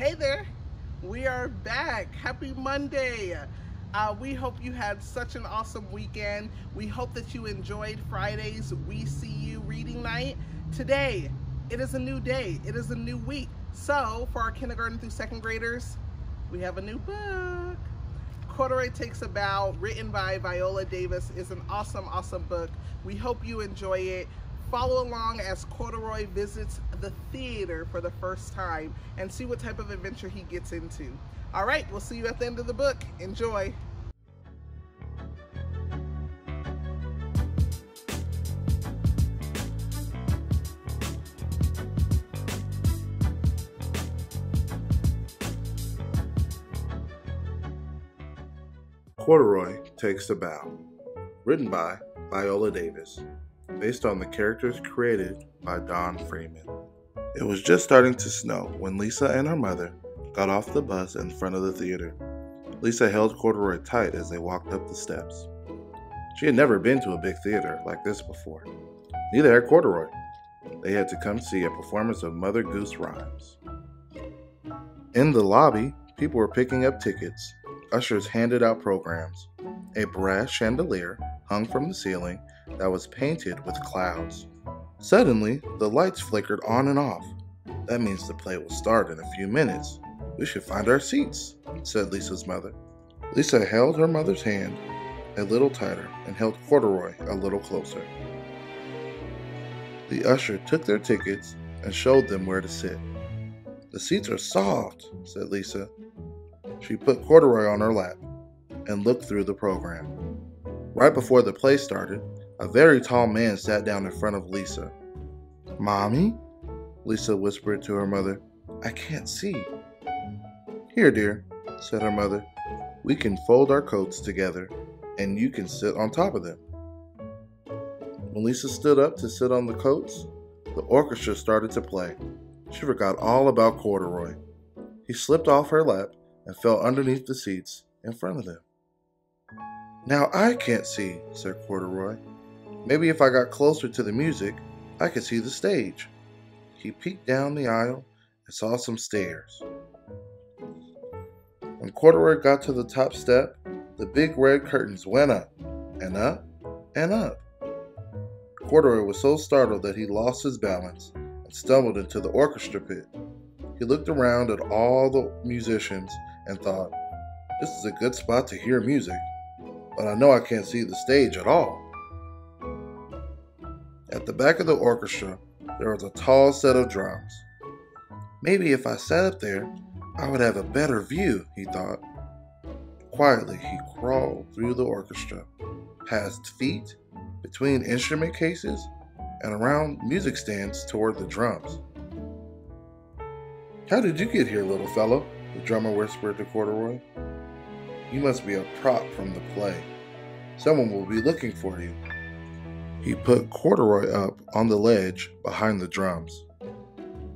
Hey there, we are back. Happy Monday. Uh, we hope you had such an awesome weekend. We hope that you enjoyed Friday's We See You reading night. Today, it is a new day, it is a new week. So, for our kindergarten through second graders, we have a new book. Corduroy Takes a Bow, written by Viola Davis, is an awesome, awesome book. We hope you enjoy it. Follow along as Corduroy visits the theater for the first time and see what type of adventure he gets into. All right, we'll see you at the end of the book. Enjoy. Corduroy Takes a Bow, written by Viola Davis based on the characters created by Don Freeman. It was just starting to snow when Lisa and her mother got off the bus in front of the theater. Lisa held Corduroy tight as they walked up the steps. She had never been to a big theater like this before. Neither had Corduroy. They had to come see a performance of Mother Goose Rhymes. In the lobby, people were picking up tickets. Ushers handed out programs. A brass chandelier hung from the ceiling that was painted with clouds. Suddenly, the lights flickered on and off. That means the play will start in a few minutes. We should find our seats, said Lisa's mother. Lisa held her mother's hand a little tighter and held Corduroy a little closer. The usher took their tickets and showed them where to sit. The seats are soft, said Lisa. She put Corduroy on her lap and looked through the program. Right before the play started, a very tall man sat down in front of Lisa. Mommy? Lisa whispered to her mother. I can't see. Here, dear, said her mother. We can fold our coats together, and you can sit on top of them. When Lisa stood up to sit on the coats, the orchestra started to play. She forgot all about Corduroy. He slipped off her lap and fell underneath the seats in front of them. Now I can't see, said Corduroy. Maybe if I got closer to the music, I could see the stage. He peeked down the aisle and saw some stairs. When Corduroy got to the top step, the big red curtains went up and up and up. Corduroy was so startled that he lost his balance and stumbled into the orchestra pit. He looked around at all the musicians and thought, this is a good spot to hear music, but I know I can't see the stage at all. At the back of the orchestra, there was a tall set of drums. Maybe if I sat up there, I would have a better view, he thought. Quietly, he crawled through the orchestra, past feet, between instrument cases, and around music stands toward the drums. How did you get here, little fellow? The drummer whispered to Corduroy. You must be a prop from the play. Someone will be looking for you. He put Corduroy up on the ledge behind the drums.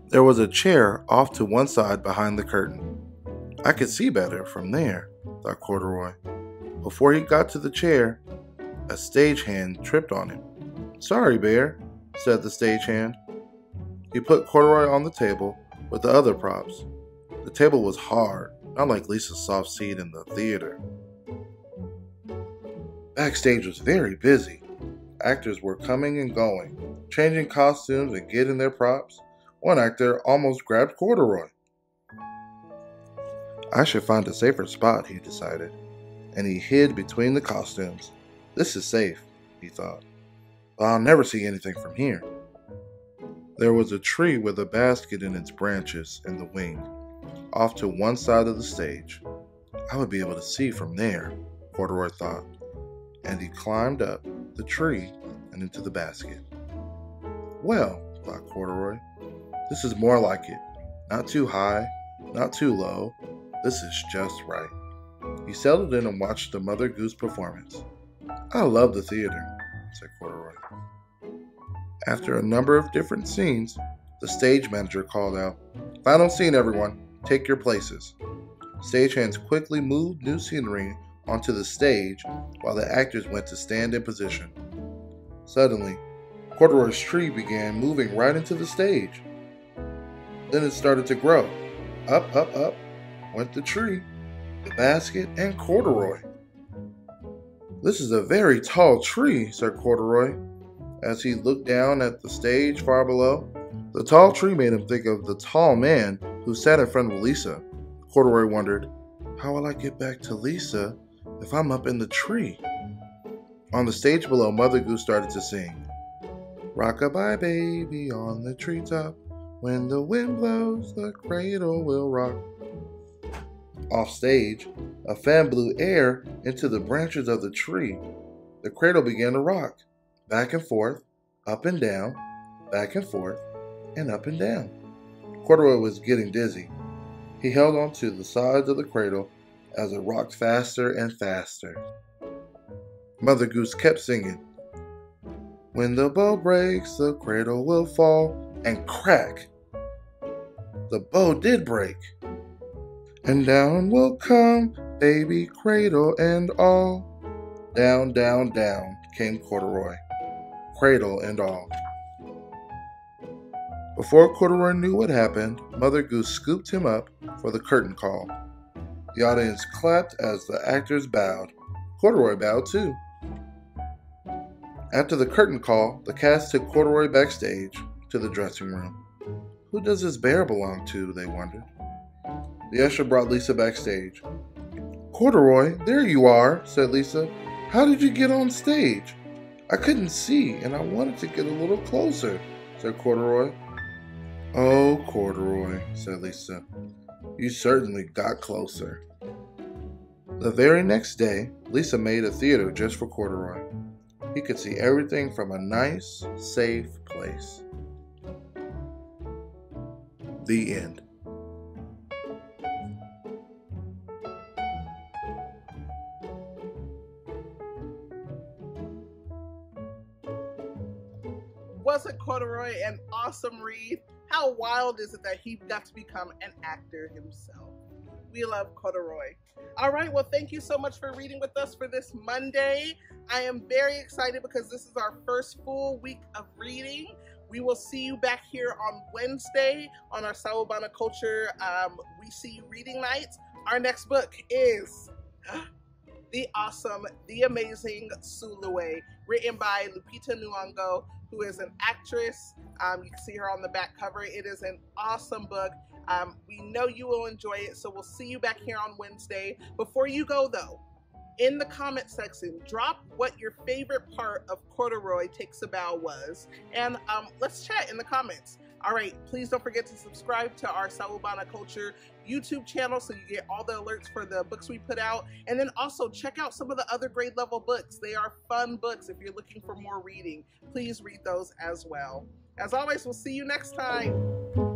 There was a chair off to one side behind the curtain. I could see better from there, thought Corduroy. Before he got to the chair, a stagehand tripped on him. Sorry, Bear, said the stagehand. He put Corduroy on the table with the other props. The table was hard, not like Lisa's soft seat in the theater. Backstage was very busy. Actors were coming and going, changing costumes and getting their props. One actor almost grabbed Corduroy. I should find a safer spot, he decided, and he hid between the costumes. This is safe, he thought, but I'll never see anything from here. There was a tree with a basket in its branches in the wing, off to one side of the stage. I would be able to see from there, Corduroy thought, and he climbed up the tree and into the basket. Well, thought Corduroy, this is more like it. Not too high, not too low. This is just right. He settled in and watched the Mother Goose performance. I love the theater, said Corduroy. After a number of different scenes, the stage manager called out, Final scene, everyone. Take your places. Stagehands quickly moved new scenery onto the stage while the actors went to stand in position. Suddenly, Corduroy's tree began moving right into the stage. Then it started to grow. up, up, up went the tree, the basket, and Corduroy. This is a very tall tree, said Corduroy, as he looked down at the stage far below. The tall tree made him think of the tall man who sat in front of Lisa. Corduroy wondered, How will I get back to Lisa if I'm up in the tree? On the stage below, Mother Goose started to sing. Rock-a-bye baby on the treetop. When the wind blows, the cradle will rock. Off stage, a fan blew air into the branches of the tree. The cradle began to rock, back and forth, up and down, back and forth, and up and down. Corduroy was getting dizzy. He held on to the sides of the cradle as it rocked faster and faster. Mother Goose kept singing. When the bough breaks, the cradle will fall and crack. The bough did break. And down will come baby cradle and all. Down, down, down came Corduroy, cradle and all. Before Corduroy knew what happened, Mother Goose scooped him up for the curtain call. The audience clapped as the actors bowed. Corduroy bowed too. After the curtain call, the cast took Corduroy backstage to the dressing room. Who does this bear belong to? They wondered. The usher brought Lisa backstage. Corduroy, there you are, said Lisa. How did you get on stage? I couldn't see, and I wanted to get a little closer, said Corduroy. Oh, Corduroy, said Lisa. You certainly got closer. The very next day, Lisa made a theater just for Corduroy. He could see everything from a nice, safe place. The end. Wasn't Corduroy an awesome read? How wild is it that he got to become an actor himself? We love Corduroy. All right, well, thank you so much for reading with us for this Monday. I am very excited because this is our first full week of reading. We will see you back here on Wednesday on our Sawubona Culture um, We See You Reading Night. Our next book is The Awesome, The Amazing Sulwe, written by Lupita Nyong'o, who is an actress. Um, you can see her on the back cover. It is an awesome book. Um, we know you will enjoy it, so we'll see you back here on Wednesday. Before you go, though, in the comment section, drop what your favorite part of Corduroy Takes a Bow was, and um, let's chat in the comments. All right, please don't forget to subscribe to our Sawubona Culture YouTube channel so you get all the alerts for the books we put out. And then also check out some of the other grade level books. They are fun books if you're looking for more reading. Please read those as well. As always, we'll see you next time.